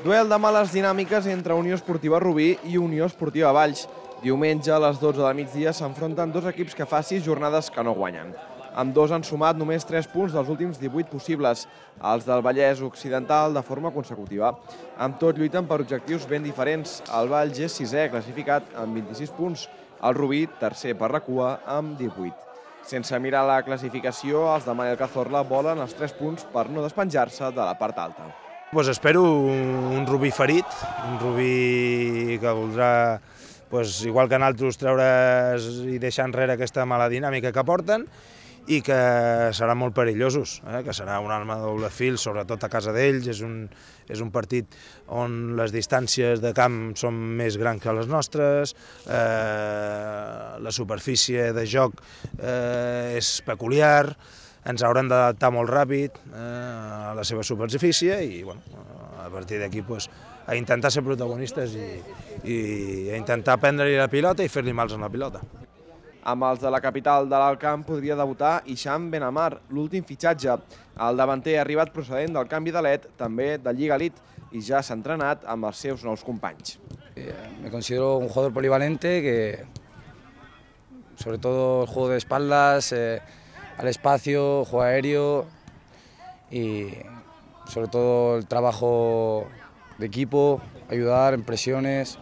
Duel de males dinàmiques entre Unió Esportiva Rubí i Unió Esportiva Valls. Diumenge a les 12 de migdia s'enfronten dos equips que fa 6 jornades que no guanyen. Amb dos han sumat només 3 punts dels últims 18 possibles, els del Vallès Occidental de forma consecutiva. Amb tot, lluiten per objectius ben diferents. El Valls és sisè, classificat amb 26 punts. El Rubí, tercer per la cua, amb 18. Sense mirar la classificació, els de Manel Cazorla volen els 3 punts per no despenjar-se de la part alta. Pues espero un Rubí ferit, un Rubí que voldrà, pues, igual que en altres, treure's i deixar enrere aquesta mala dinàmica que porten i que seran molt perillosos, eh? que serà una arma de doble fil, sobretot a casa d'ells. És, un, és un partit on les distàncies de camp són més grans que les nostres, eh, la superfície de joc eh, és peculiar, ens haurem d'adaptar molt ràpid eh, a la seva superfície i bueno, a partir d'aquí pues, a intentar ser protagonistes i, i a intentar prendre-li la pilota i fer-li mals en la pilota. Amb els de la capital de l'Alcamp podria debutar Isham Benamar, l'últim fitxatge. El davanter ha arribat procedent del canvi de LED, també de Lliga Elite, i ja s'ha entrenat amb els seus nous companys. Eh, me considero un jugador polivalente que, sobre todo el juego de espaldas, eh, al espacio, juego aéreo y sobre todo el trabajo de equipo, ayudar en presiones.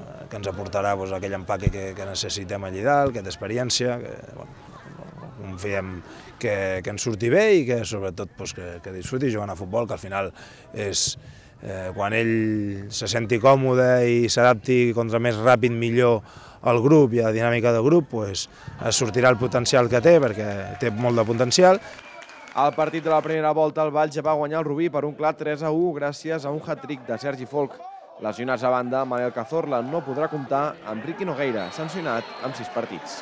Eh, que ens aportarà pues, aquell empaque que, que necessitem allà dalt, aquesta experiència, que bueno, confiem que, que ens surti bé i que sobretot pues, que, que disfruti jugant a futbol, que al final és eh, quan ell se senti còmode i s'adapti contra més ràpid millor al grup i a la dinàmica de grup, pues, es sortirà el potencial que té, perquè té molt de potencial. Al partit de la primera volta, el Valls ja va guanyar el Rubí per un clar 3 a 1 gràcies a un hat-trick de Sergi Folk. Lesionats a banda, Manel Cazorla no podrà comptar amb Riqui Nogueira, sancionat amb 6 partits.